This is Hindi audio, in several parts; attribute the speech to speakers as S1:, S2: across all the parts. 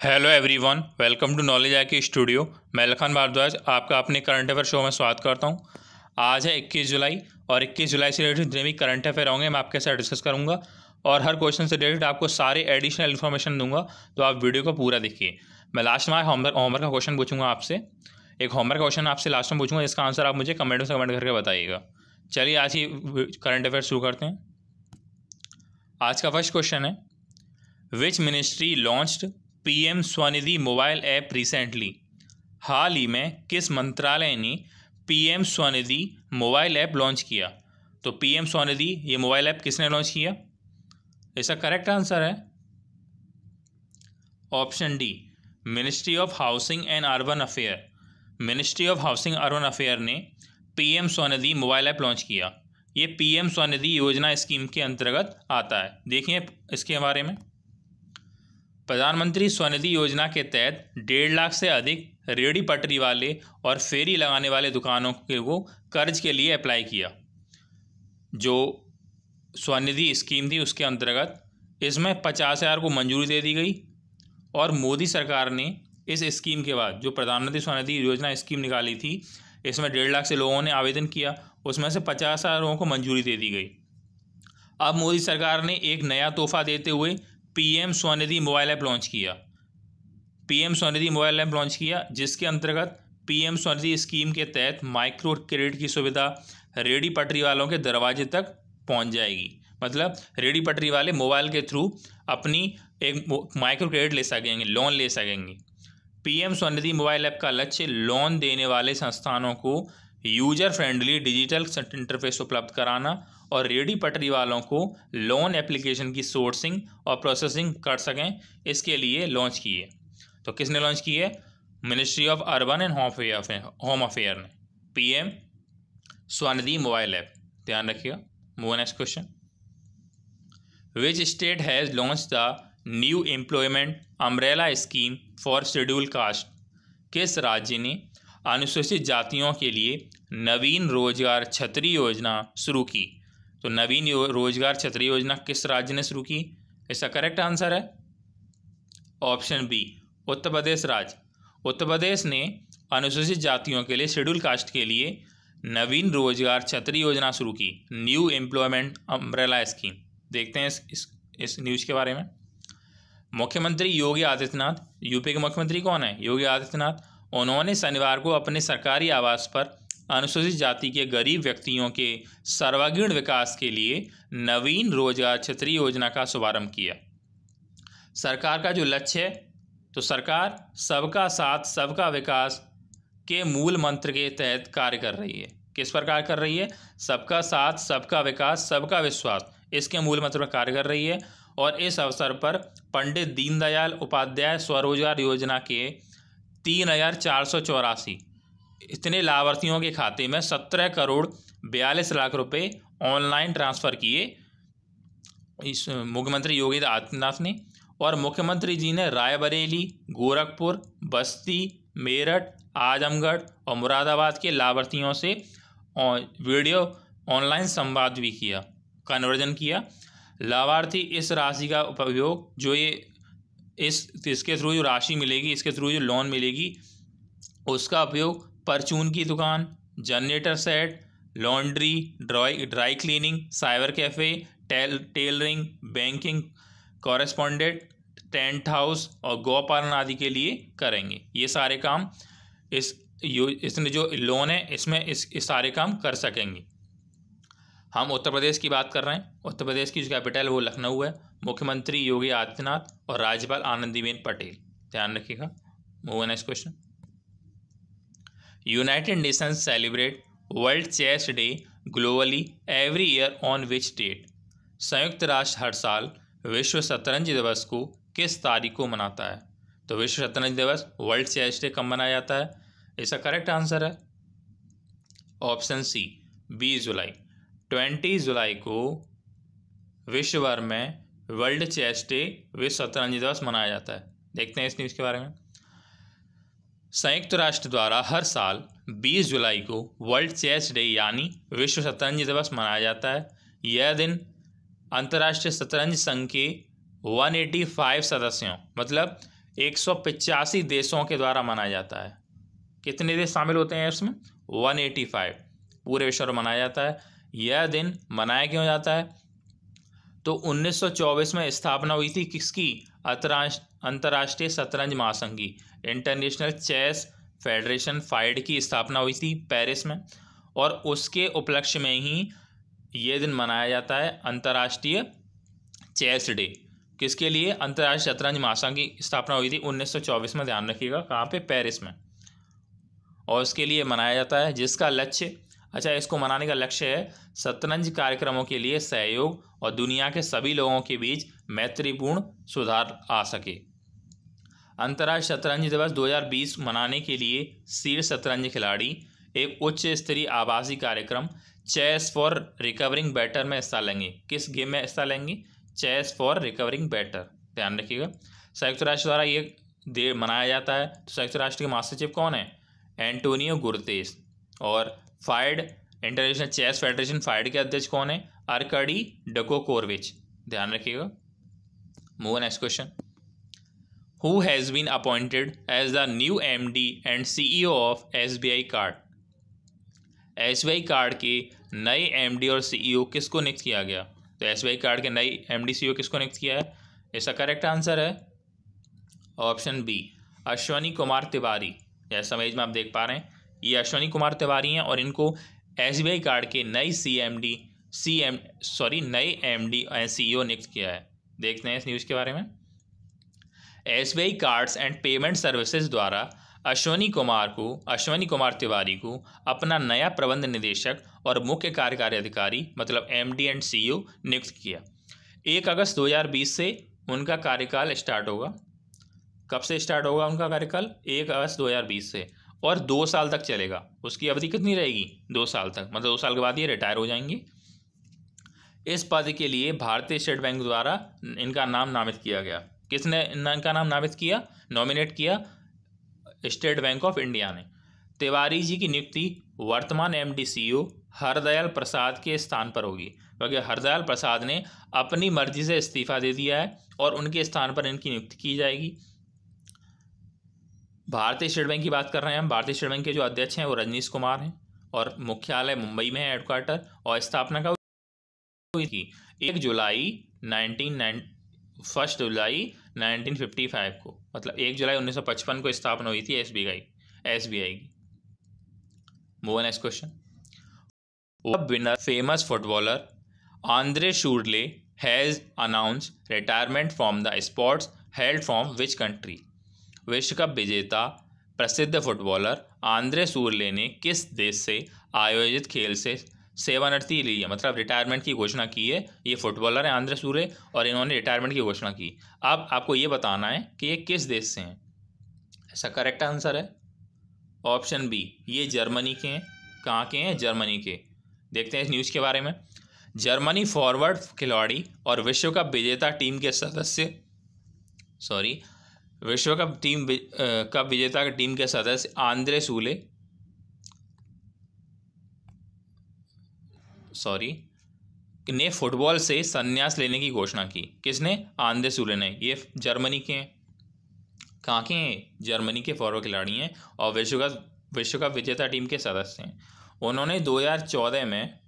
S1: Hello everyone welcome to knowledge I के स्टूडियो मैं लखन भारद्वाज, आपका अपने करंट अफेयर शो में स्वागत करता हूँ। आज है 21 जुलाई और 21 जुलाई से रिलेटेड जितने भी करंट अफेयर होंगे, मैं आपके साथ डिस्कस करूँगा और हर क्वेश्चन से रिलेटेड आपको सारे एडिशनल इन्फॉर्मेशन दूँगा तो आप वीडियो को पूरा देखिए। मैं लास्ट में होमवर्क होमवर्क का क्वेश्चन पूछूँगा आपसे। एक होमवर्क क्वेश्चन आपसे लास्ट में पूछूँगा इसका आंसर आप मुझे कमेंट में कमेंट करके बताइएगा। चलिए आज ही करंट अफेयर शुरू करते हैं। आज का फ़र्स्ट क्वेश्चन है which ministry launched PM Svanidhi mobile app recently. हाल ही में किस मंत्रालय ने PM Svanidhi mobile app launch किया? तो पीएम स्वनिधि, ये मोबाइल ऐप किसने लॉन्च किया? इसका करेक्ट आंसर है option D, ministry of housing and urban affair. Ministry of housing urban affair ने PM Svanidhi mobile app launch किया। ये पीएम स्वनिधि योजना स्कीम के अंतर्गत आता है। देखिए इसके बारे में। प्रधानमंत्री स्वनिधि योजना के तहत डेढ़ लाख से अधिक रेडी पटरी वाले और फेरी लगाने वाले दुकानों के को कर्ज के लिए अप्लाई किया, जो स्वनिधि स्कीम थी उसके अंतर्गत इसमें पचास हज़ार को मंजूरी दे दी गई और मोदी सरकार ने इस स्कीम के बाद जो प्रधानमंत्री स्वनिधि योजना स्कीम निकाली थी, इसमें डेढ़ लाख से लोगों ने आवेदन किया, उसमें से पचास हज़ार लोगों को मंजूरी दे दी गई। अब मोदी सरकार ने एक नया तोहफा देते हुए PM Svanidhi mobile app launch किया। PM Svanidhi mobile app launch किया, जिसके अंतर्गत पीएम स्वनिधि स्कीम के तहत माइक्रो क्रेडिट की सुविधा रेडी पटरी वालों के दरवाजे तक पहुँच जाएगी। मतलब रेडी पटरी वाले मोबाइल के थ्रू अपनी एक माइक्रो क्रेडिट ले सकेंगे, लोन ले सकेंगे। पीएम स्वनिधि मोबाइल ऐप का लक्ष्य लोन देने वाले संस्थानों को यूज़र फ्रेंडली डिजिटल इंटरफेस उपलब्ध कराना और रेडी पटरी वालों को लोन एप्लीकेशन की सोर्सिंग और प्रोसेसिंग कर सकें, इसके लिए लॉन्च किए। तो किसने लॉन्च किए? Ministry of urban and home affair home affair ने। PM Svanidhi mobile app. ध्यान रखिएगा। Move next question which state has launch the new employment umbrella scheme for schedule caste किस राज्य ने अनुसूचित जातियों के लिए नवीन रोज़गार छतरी योजना शुरू की? तो नवीन रोज़गार छतरी योजना किस राज्य ने शुरू की? इसका करेक्ट आंसर है ऑप्शन बी उत्तर प्रदेश राज्य। उत्तर प्रदेश ने अनुसूचित जातियों के लिए शेड्यूल कास्ट के लिए नवीन रोज़गार छतरी योजना शुरू की न्यू एम्प्लॉयमेंट अम्ब्रेला स्कीम देखते हैं इस इस, इस न्यूज़ के बारे में। मुख्यमंत्री योगी आदित्यनाथ यूपी के मुख्यमंत्री कौन है? योगी आदित्यनाथ उन्होंने शनिवार को अपने सरकारी आवास पर अनुसूचित जाति के गरीब व्यक्तियों के सर्वांगीण विकास के लिए नवीन रोज़गार क्षेत्रीय योजना का शुभारंभ किया। सरकार का जो लक्ष्य है तो सरकार सबका साथ, सबका विकास के मूल मंत्र के तहत कार्य कर रही है। किस प्रकार कर रही है? सबका साथ, सबका विकास, सबका विश्वास, इसके मूल मंत्र पर कार्य कर रही है। और इस अवसर पर पंडित दीनदयाल उपाध्याय स्वरोजगार योजना के तीन हज़ार चार सौ चौरासी इतने लाभार्थियों के खाते में सत्रह करोड़ बयालीस लाख रुपए ऑनलाइन ट्रांसफ़र किए इस मुख्यमंत्री योगी आदित्यनाथ ने और मुख्यमंत्री जी ने रायबरेली, गोरखपुर, बस्ती, मेरठ, आजमगढ़ और मुरादाबाद के लाभार्थियों से वीडियो ऑनलाइन संवाद भी किया, कन्वर्जन किया। लाभार्थी इस राशि का उपयोग जो ये इस, इसके थ्रू जो राशि मिलेगी, इसके थ्रू जो लोन मिलेगी, उसका उपयोग परचून की दुकान generator set laundry dry dry cleaning cyber cafe tail tailoring banking correspondent tent house और गौपालन आदि के लिए करेंगे। ये सारे काम इस यो इसमें जो लोन है इसमें इस, इस सारे काम कर सकेंगे। हम उत्तर प्रदेश की बात कर रहे हैं। उत्तर प्रदेश की जो कैपिटल वो लखनऊ है। मुख्यमंत्री योगी आदित्यनाथ और राज्यपाल आनंदीबेन पटेल। ध्यान रखिएगा। Move next question United Nations celebrate world chess day globally every year on which date संयुक्त राष्ट्र हर साल विश्व शतरंज दिवस को किस तारीख को मनाता है? तो विश्व शतरंज दिवस वर्ल्ड चेस डे कब मनाया जाता है? इसका करेक्ट आंसर है। ऑप्शन सी बीस जुलाई। ट्वेंटी जुलाई को विश्व भर में वर्ल्ड चेस डे विश्व शतरंज दिवस मनाया जाता है। देखते हैं इस न्यूज़ के बारे में। संयुक्त राष्ट्र द्वारा हर साल 20 जुलाई को वर्ल्ड चेस डे यानी विश्व शतरंज दिवस मनाया जाता है। यह दिन अंतर्राष्ट्रीय शतरंज संघ के 185 सदस्यों मतलब एक देशों के द्वारा मनाया जाता है। कितने देश शामिल होते हैं इसमें? वन एटी फाइव पूरे विश्व में मनाया जाता है। यह दिन मनाया क्यों जाता है? तो 1924 में स्थापना हुई थी किसकी? अंतर्राष्ट्रीय शतरंज महासंघ इंटरनेशनल चेस फेडरेशन फाइड की स्थापना हुई थी पेरिस में, और उसके उपलक्ष्य में ही ये दिन मनाया जाता है अंतर्राष्ट्रीय चेस डे किसके लिए अंतर्राष्ट्रीय शतरंज महासंघ की स्थापना हुई थी? 1924 में ध्यान रखिएगा, कहाँ पे? पेरिस में। और उसके लिए मनाया जाता है जिसका लक्ष्य अच्छा इसको मनाने का लक्ष्य है शतरंज कार्यक्रमों के लिए सहयोग और दुनिया के सभी लोगों के बीच मैत्रीपूर्ण सुधार आ सके। अंतर्राष्ट्रीय शतरंज दिवस 2020 मनाने के लिए शीर्ष शतरंज खिलाड़ी, एक उच्च स्तरीय आभासी कार्यक्रम, चेस फॉर रिकवरिंग बैटर में हिस्सा लेंगे। किस गेम में हिस्सा लेंगे? Chess for recovering better. ध्यान रखिएगा। संयुक्त राष्ट्र द्वारा ये दे मनाया जाता है। तो संयुक्त राष्ट्र के महासचिव कौन है? Antonio Guterres. और FIDE international chess federation FIDE के अध्यक्ष कौन है? Arkady Dvorkovich. ध्यान रखिएगा। Move next question the new M D and C E O of S B I card S B I card के नए एम डी और सी ई ओ किसको नियुक्त किया गया? तो एस बी आई कार्ड के नए एम डी सी ओ किसको नियुक्त किया है? इसका करेक्ट आंसर है ऑप्शन बी अश्वनी कुमार तिवारी। जैसे समझ में आप देख पा रहे हैं। ये अश्वनी कुमार तिवारी हैं और इनको एस बी आई कार्ड के नई C M D C M sorry नए M D and C E O नियुक्त किया है। देखते हैं इस न्यूज़ के बारे में। S B I cards and payment services द्वारा अश्वनी कुमार को, अश्वनी कुमार तिवारी को अपना नया प्रबंध निदेशक और मुख्य कार्यकारी अधिकारी मतलब एम डी एंड सी नियुक्त किया। एक अगस्त 2020 से उनका कार्यकाल स्टार्ट होगा। कब से स्टार्ट होगा उनका कार्यकाल? एक अगस्त 2020 से। और दो साल तक चलेगा। उसकी अवधि कितनी रहेगी? दो साल तक। मतलब दो साल के बाद ये रिटायर हो जाएँगे। इस पद के लिए भारतीय स्टेट बैंक द्वारा इनका नाम नामित किया गया। किसने इनका नाम नामित किया? नॉमिनेट किया स्टेट बैंक ऑफ़ इंडिया ने। तिवारी जी की नियुक्ति वर्तमान M D C O Hardayal Prasad के स्थान पर होगी। क्योंकि हरदयाल प्रसाद ने अपनी मर्ज़ी से इस्तीफा दे दिया है और उनके स्थान पर इनकी नियुक्ति की जाएगी। भारतीय स्टेट बैंक की बात कर रहे हैं हम। भारतीय स्टेट बैंक के जो अध्यक्ष हैं वो रजनीश कुमार हैं और मुख्यालय मुंबई में है हेडक्वार्टर और स्थापना का एक जुलाई nineteen nine first July nineteen fifty five को। मतलब एक जुलाई उन्नीस सौ पचपन को स्थापना हुई थी S B I S B I की move next question winner famous footballer Andre Schurrle has announce retirement from the sports held from which country विश्व कप विजेता, प्रसिद्ध फुटबॉलर आंद्रे सूरले ने किस देश से आयोजित खेल से सेवानिवृत्ति ली है। मतलब रिटायरमेंट की घोषणा की है। ये फुटबॉलर हैं, आंध्र सूर्य, और इन्होंने रिटायरमेंट की घोषणा की। अब आपको ये बताना है कि ये किस देश से हैं? ऐसा करेक्ट आंसर है? ऑप्शन बी ये जर्मनी के हैं। कहाँ के हैं? जर्मनी के। देखते हैं इस न्यूज़ के बारे में। जर्मनी फॉरवर्ड खिलाड़ी और विश्व कप विजेता टीम के सदस्य। सॉरी विश्व कप टीम कप विजेता टीम के सदस्य आंद्रे सूले सॉरी, ने फुटबॉल से संन्यास लेने की घोषणा की। किसने? आंदे सूर्य ने। ये जर्मनी के हैं। कहाँ के हैं? जर्मनी के फॉरवर्ड खिलाड़ी हैं और विश्व कप विश्व कप विजेता टीम के सदस्य हैं। उन्होंने 2014 में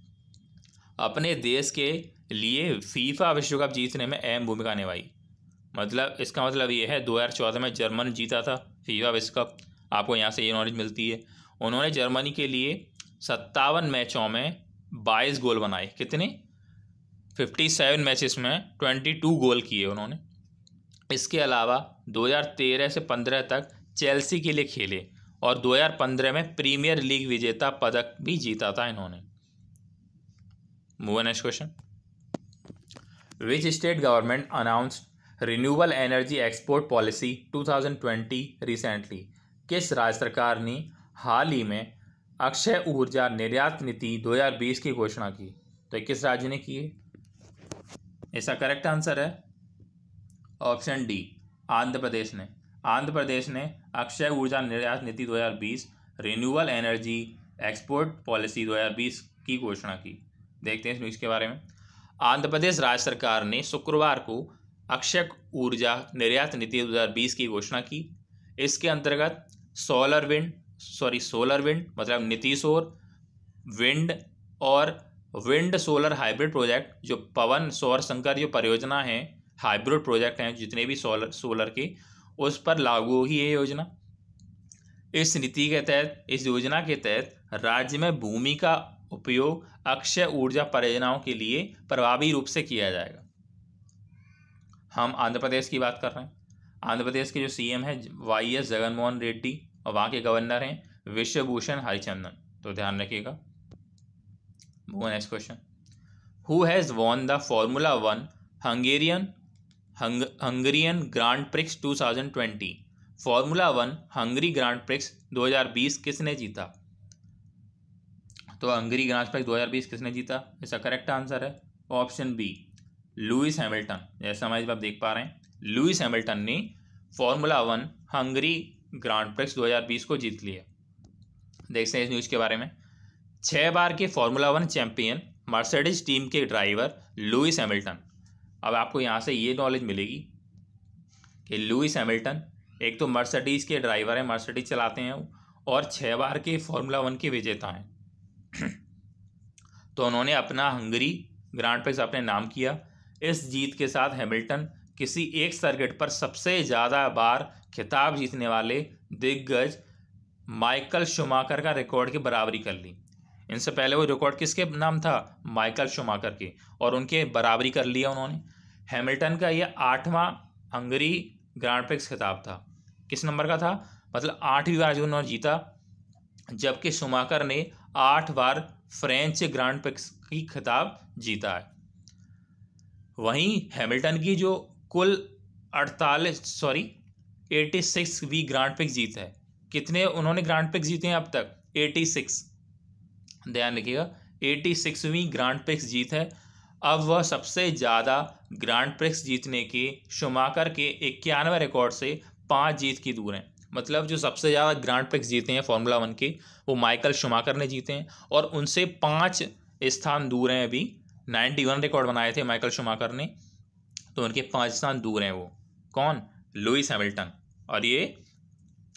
S1: अपने देश के लिए फीफा विश्व कप जीतने में अहम भूमिका निभाई। मतलब इसका मतलब ये है 2014 में जर्मन जीता था फीफा विश्व कप आपको यहाँ से ये नॉलेज मिलती है। उन्होंने जर्मनी के लिए सत्तावन मैचों में बाईस गोल बनाए कितने? फिफ्टी सेवन मैचेस में ट्वेंटी टू गोल किए उन्होंने। इसके अलावा 2013 से 15 तक चेल्सी के लिए खेले और 2015 में प्रीमियर लीग विजेता पदक भी जीता था इन्होंने। Next question which state government announced renewable energy export policy 2020 recently किस राज्य सरकार ने हाल ही में अक्षय ऊर्जा निर्यात नीति 2020 की घोषणा की। तो किस राज्य ने की है? इसका करेक्ट आंसर है ऑप्शन डी आंध्र प्रदेश ने। आंध्र प्रदेश ने अक्षय ऊर्जा निर्यात नीति 2020 रिन्यूअल एनर्जी एक्सपोर्ट पॉलिसी 2020 की घोषणा की। देखते हैं इस न्यूज़ के बारे में। आंध्र प्रदेश राज्य सरकार ने शुक्रवार को अक्षय ऊर्जा निर्यात नीति 2020 की घोषणा की। इसके अंतर्गत solar wind sorry, solar wind मतलब नीति सौर विंड और विंड सोलर हाइब्रिड प्रोजेक्ट, जो पवन, सौर संकर जो परियोजना है, हाइब्रिड प्रोजेक्ट हैं, जितने भी सोलर सोलर के, उस पर लागू होगी ये योजना। इस नीति के तहत, इस योजना के तहत राज्य में भूमि का उपयोग अक्षय ऊर्जा परियोजनाओं के लिए प्रभावी रूप से किया जाएगा। हम आंध्र प्रदेश की बात कर रहे हैं। आंध्र प्रदेश के जो सीएम है, वाई एस जगनमोहन रेड्डी और वहाँ के गवर्नर हैं विश्वभूषण हरिचंदन। तो ध्यान रखिएगा। Next question who has won the formula one Hungarian Hungarian grand prix 2020 formula one Hungary grand prix 2020 किसने जीता? तो हंगरी ग्रांड प्रिक्स 2020 किसने जीता? इसका करेक्ट आंसर है ऑप्शन बी लुइस हैमिल्टन जैसा हमारे आप देख पा रहे हैं लुइस हैमिल्टन ने formula one Hungary grand prix 2020 को जीत लिया। देखते हैं इस न्यूज़ के बारे में। छः बार के formula one champion, Mercedes team के ड्राइवर लुइस हैमिल्टन। अब आपको यहाँ से ये नॉलेज मिलेगी कि लुइस हैमिल्टन, एक तो मर्सिडीज़ के ड्राइवर हैं, मर्सिडीज चलाते हैं और छः बार के फॉर्मूला वन के विजेता हैं। तो उन्होंने अपना हंगरी ग्रांड प्रिक्स अपने नाम किया। इस जीत के साथ हैमिल्टन किसी एक सर्किट पर सबसे ज़्यादा बार खिताब जीतने वाले दिग्गज माइकल शुमाकर का रिकॉर्ड की बराबरी कर ली। इनसे पहले वो रिकॉर्ड किसके नाम था? माइकल शुमाकर के। और उनके बराबरी कर लिया उन्होंने। हैमिल्टन का यह आठवां हंगरी ग्रांड प्रिक्स खिताब था। किस नंबर का था? मतलब आठवीं बार जो उन्होंने जीता, जबकि शुमाकर ने आठ बार फ्रेंच ग्रांड प्रिक्स की खिताब जीता है। वहीं हैमिल्टन की जो कुल अड़तालीस, सॉरी एटी सिक्स वी ग्रांड प्रिक्स जीत है। कितने उन्होंने ग्रांड प्रिक्स जीते हैं अब तक? Eighty six. ध्यान रखिएगा, एटी सिक्सवीं ग्रांड पिक्स जीत है। अब वह सबसे ज़्यादा ग्रांड पिक्स जीतने के, शुमाकर के इक्यानवे रिकॉर्ड से पाँच जीत की दूर हैं। मतलब जो सबसे ज़्यादा ग्रांड पिक्स जीते हैं फार्मूला वन के, वो माइकल शुमाकर ने जीते हैं और उनसे पाँच स्थान दूर हैं अभी। नाइन्टी वन रिकॉर्ड बनाए थे माइकल शुमाकर ने तो उनके पाँच स्थान दूर हैं वो। कौन? Lewis Hamilton. और ये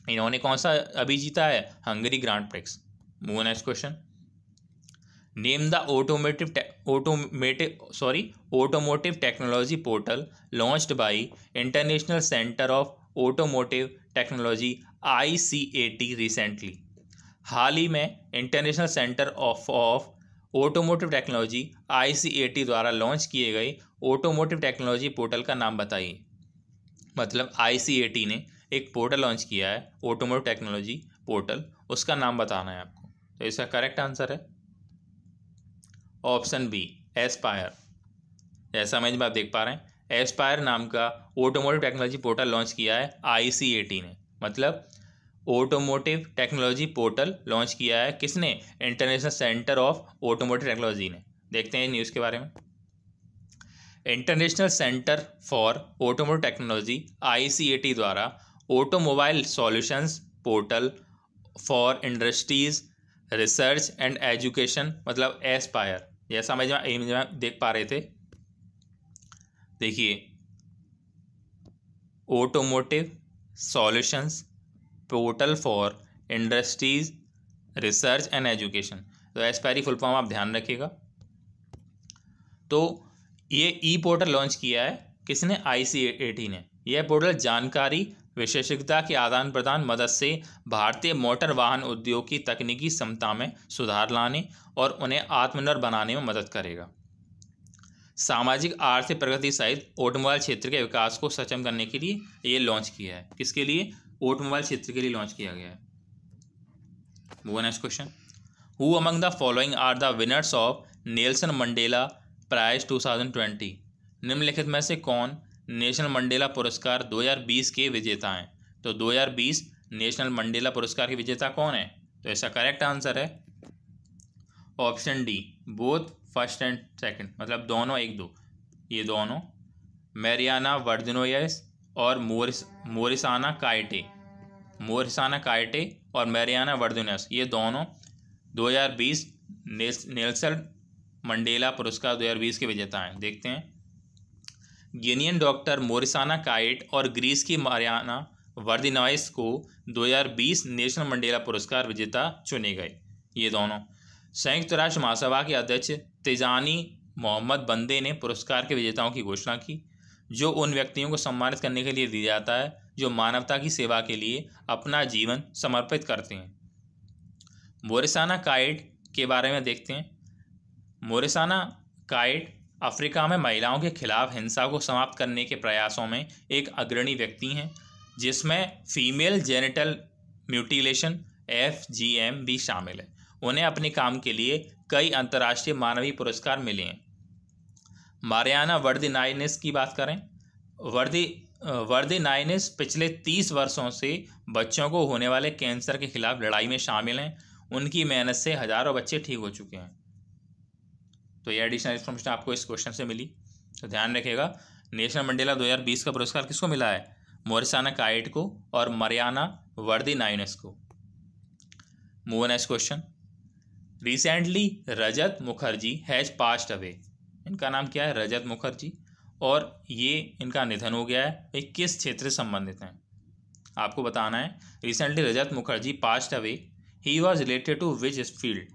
S1: इन्होंने कौन सा अभी जीता है? Hungary grand prix move next question name the automotive automotive sorry automotive technology portal launched by international centre of automotive technology I C A T recently हाल ही में international centre of of automotive technology I C A T द्वारा लॉन्च किए गए ऑटोमोटिव टेक्नोलॉजी पोर्टल का नाम बताइए। मतलब आई सी ए टी ने एक पोर्टल लॉन्च किया है ऑटोमोटिव टेक्नोलॉजी पोर्टल। उसका नाम बताना है आपको। तो इसका करेक्ट आंसर है ऑप्शन बी एस्पायर जैसा मैं आप देख पा रहे हैं। एस्पायर नाम का ऑटोमोटिव टेक्नोलॉजी पोर्टल लॉन्च किया है आईसीएटी ने। मतलब ऑटोमोटिव टेक्नोलॉजी पोर्टल लॉन्च किया है किसने? International centre of automotive technology ने। देखते हैं न्यूज़ के बारे में। International centre for automotive technology ICAT द्वारा automobile solutions portal for industries, research and education मतलब एस्पायर यह समझ में देख पा रहे थे। देखिए automotive solutions portal for industries research and education तो एस्पायरी फुल फॉर्म आप ध्यान रखिएगा। तो ये ई पोर्टल लॉन्च किया है, किसने? आई सी ए टी ने। यह पोर्टल जानकारी विशेषज्ञता के आदान प्रदान मदद से भारतीय मोटर वाहन उद्योग की तकनीकी क्षमता में सुधार लाने और उन्हें आत्मनिर्भर बनाने में मदद करेगा। सामाजिक, आर्थिक प्रगति सहित ऑटोमोबाइल क्षेत्र के विकास को सक्षम करने के लिए ये लॉन्च किया है। किसके लिए? ऑटोमोबाइल क्षेत्र के लिए लॉन्च किया गया है। वो next question who among the following are the winners of Nelson Mandela prize 2020 निम्नलिखित में से कौन नेशनल मंडेला पुरस्कार 2020 के विजेता हैं। तो 2020 नेशनल मंडेला पुरस्कार के विजेता कौन है? तो इसका करेक्ट आंसर है option D both first and second मतलब दोनों एक दो। ये दोनों, मैरियाना वर्जनोयस और मोरिस, मोरिसाना काइटे मोरिसाना काइटे और मैरियाना वर्जनोयस। ये दोनों 2020 नेल्सन मंडेला पुरस्कार 2020 के विजेता हैं। देखते हैं। गिनियन डॉक्टर मोरिसाना काइट और ग्रीस की मारियाना वर्दिनॉइस को 2020 नेशनल मंडेला पुरस्कार विजेता चुने गए। ये दोनों। संयुक्त राष्ट्र महासभा के अध्यक्ष तेजानी मोहम्मद बंदे ने पुरस्कार के विजेताओं की घोषणा की, जो उन व्यक्तियों को सम्मानित करने के लिए दिया जाता है, जो मानवता की सेवा के लिए अपना जीवन समर्पित करते हैं। मोरिसाना काइट के बारे में देखते हैं। मोरिसाना काइट अफ्रीका में महिलाओं के खिलाफ हिंसा को समाप्त करने के प्रयासों में एक अग्रणी व्यक्ति हैं, जिसमें female genital mutilation F G M भी शामिल है। उन्हें अपने काम के लिए कई अंतर्राष्ट्रीय मानवीय पुरस्कार मिले हैं। मारियाना वर्दी नाइनिस की बात करें। वर्दी वर्दी नाइनिस पिछले तीस वर्षों से बच्चों को होने वाले कैंसर के खिलाफ लड़ाई में शामिल हैं। उनकी मेहनत से हज़ारों बच्चे ठीक हो चुके हैं। तो ये एडिशनल इन्फॉर्मेशन आपको इस क्वेश्चन से मिली। तो ध्यान रखिएगा नेशनल मंडेला 2020 का पुरस्कार किसको मिला है? मोरिसाना काइट को और मरियाना वर्दी नाइनस को। Move next question recently Rajat Mukherjee has passed away इनका नाम क्या है? रजत मुखर्जी और ये इनका निधन हो गया है। ये किस क्षेत्र से संबंधित हैं? आपको बताना है। Recently Rajat Mukherjee passed away he was related to which field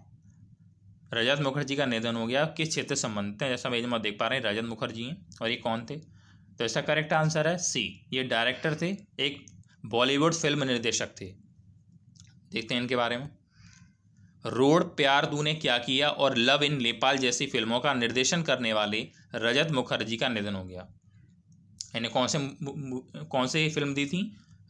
S1: Rajat Mukherjee का निधन हो गया। किस क्षेत्र से संबंधित है? जैसा मैं देख पा रहे हैं, रजत मुखर्जी हैं और ये कौन थे? तो इसका करेक्ट आंसर है सी ये डायरेक्टर थे, एक बॉलीवुड फ़िल्म निर्देशक थे। देखते हैं इनके बारे में। रोड प्यार तू ने क्या किया और लव इन नेपाल जैसी फ़िल्मों का निर्देशन करने वाले रजत मुखर्जी का निधन हो गया। इन्हें कौन से कौन से फ़िल्म दी थी?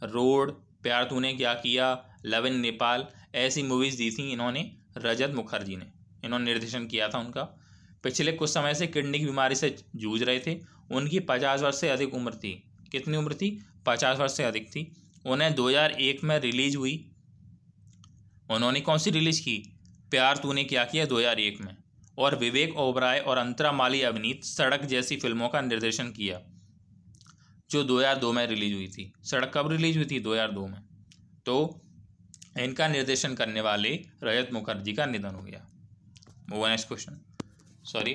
S1: रोड प्यार तूने क्या किया, लव इन नेपाल, ऐसी मूवीज़ दी थी इन्होंने रजत मुखर्जी ने। इन्होंने निर्देशन किया था उनका। पिछले कुछ समय से किडनी की बीमारी से जूझ रहे थे। उनकी पचास वर्ष से अधिक उम्र थी। कितनी उम्र थी? पचास वर्ष से अधिक थी। उन्हें 2001 में रिलीज़ हुई। उन्होंने कौन सी रिलीज़ की? प्यार तूने क्या किया 2001 में? और विवेक ओबराय और अंतरा माली अभिनीत सड़क जैसी फ़िल्मों का निर्देशन किया, जो 2002 में रिलीज़ हुई थी। सड़क कब रिलीज़ हुई थी? 2002 में। तो इनका निर्देशन करने वाले रजत मुखर्जी का निधन हो गया। वो नेक्स्ट क्वेश्चन सॉरी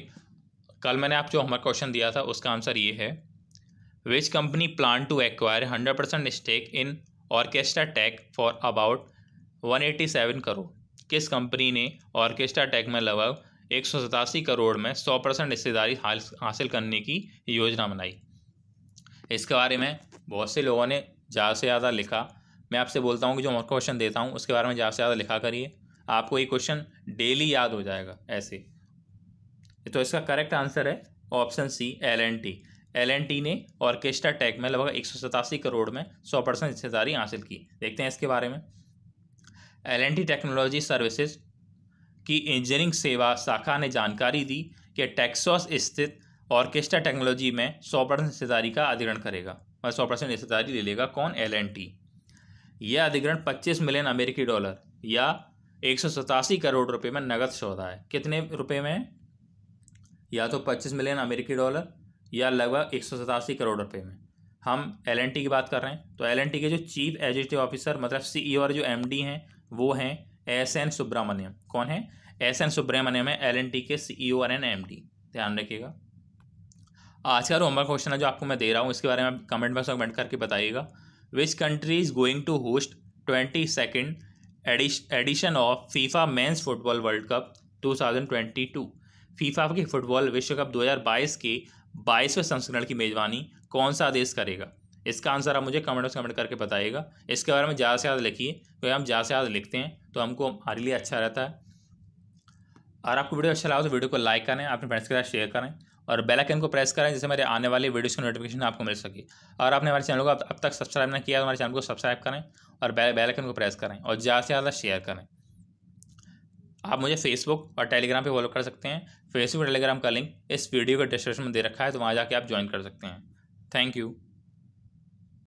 S1: कल मैंने आप जो हमारा क्वेश्चन दिया था, उसका आंसर ये है। Which company plan to acquire hundred percent stake in Orchestra Tech for about one eighty seven crore किस कंपनी ने ऑर्केस्ट्रा टेक में लगभग एक सौ सतासी करोड़ में सौ परसेंट हिस्सेदारी हासिल करने की योजना बनाई? इसके बारे में बहुत से लोगों ने ज़्यादा से ज़्यादा लिखा। मैं आपसे बोलता हूँ कि जो मैं क्वेश्चन देता हूँ, उसके बारे में ज़्यादा से ज़्यादा लिखा करिए। आपको ये क्वेश्चन डेली याद हो जाएगा, ऐसे। तो इसका करेक्ट आंसर है option C L N T L N T ने ऑर्केस्ट्रा टैग में लगभग एक सौ सतासी करोड़ में सौ परसेंट हिस्सेदारी हासिल की। देखते हैं इसके बारे में। L N T technology services की इंजीनियरिंग सेवा शाखा ने जानकारी दी कि टेक्सॉस स्थित ऑर्केस्ट्रा टेक्नोलॉजी में सौ परसेंट हिस्सेदारी का अधिग्रहण करेगा। और सौ परसेंट हिस्सेदारी ले लेगा कौन? एल एन टी यह अधिग्रहण पच्चीस मिलियन अमेरिकी डॉलर या एक सौ सतासी करोड़ रुपए में नगद सौदा है कितने रुपए में? या तो पच्चीस मिलियन अमेरिकी डॉलर, या लगभग एक सौ सतासी करोड़ रुपए में। हम एलएनटी की बात कर रहे हैं। तो एलएनटी के जो चीफ एग्जीक्यूटिव ऑफिसर मतलब सी और जो एमडी हैं, वो हैं एस एन सुब्रमण्यम। कौन है? एस एन सुब्रमण्यम है एलएनटी के सी और एन एम ध्यान रखिएगा। आज का होमवर्क क्वेश्चन है जो आपको मैं दे रहा हूँ। इसके बारे में कमेंट बॉक्स में कमेंट करके बताइएगा। Which country is going to host twenty second edition of FIFA men's football world cup 2022 FIFA की फुटबॉल विश्व कप 2022 के बाईसवें संस्करण की मेज़बानी कौन सा देश करेगा? इसका आंसर आप मुझे कमेंट में कमेंट करके बताइएगा। इसके बारे में ज़्यादा से ज़्यादा लिखिए, क्योंकि हम ज़्यादा से ज़्यादा लिखते हैं तो हमको हमारे लिए अच्छा रहता है। और आपको वीडियो अच्छा लगा तो वीडियो को लाइक करें, अपने फ्रेंड्स के साथ शेयर करें, और बेल आइकन को प्रेस करें, जिससे मेरे आने वाले वीडियोस की नोटिफिकेशन आपको मिल सके। और आपने हमारे चैनल को अब तक सब्सक्राइब नहीं किया तो हमारे चैनल को सब्सक्राइब करें और बेल आइकन को प्रेस करें और ज़्यादा से ज़्यादा शेयर करें। आप मुझे फेसबुक और टेलीग्राम पे फॉलो कर सकते हैं। फेसबुक और टेलीग्राम का लिंक इस वीडियो के डिस्क्रिप्शन में दे रखा है तो वहाँ जाके आप ज्वाइन कर सकते हैं। Thank you